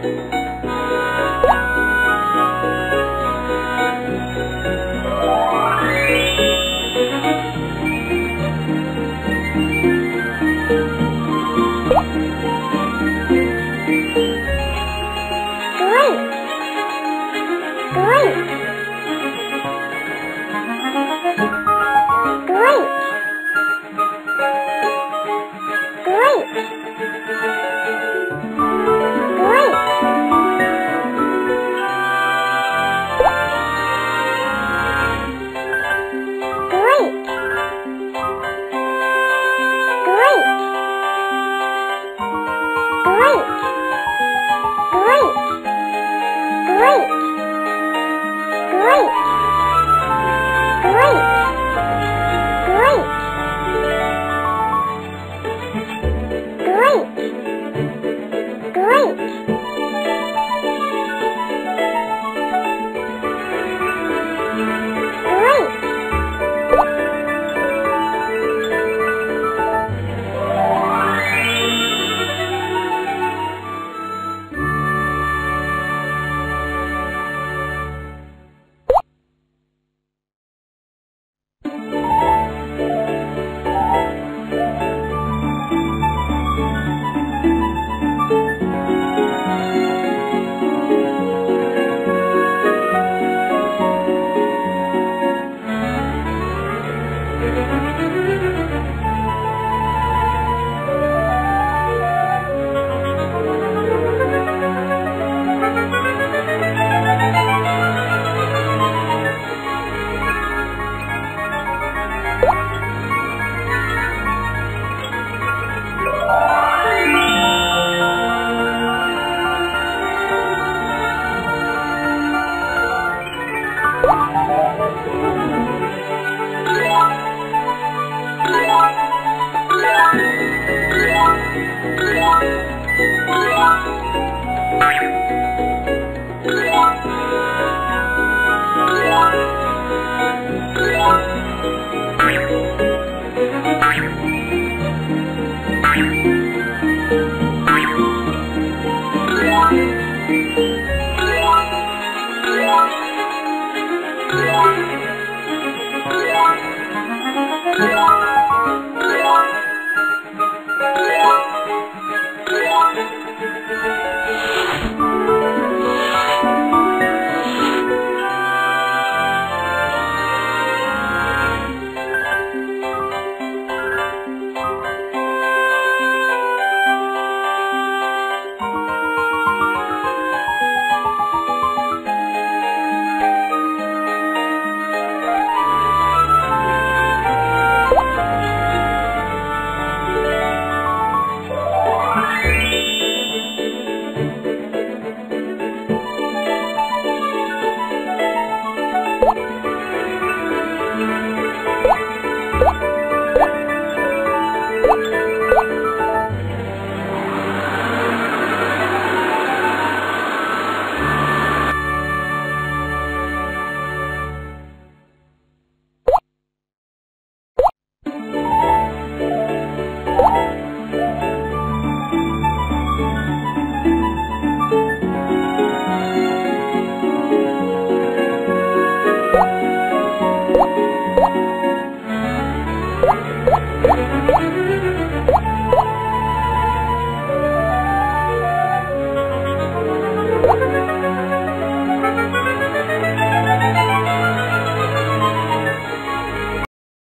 Great! Thank you. What? What?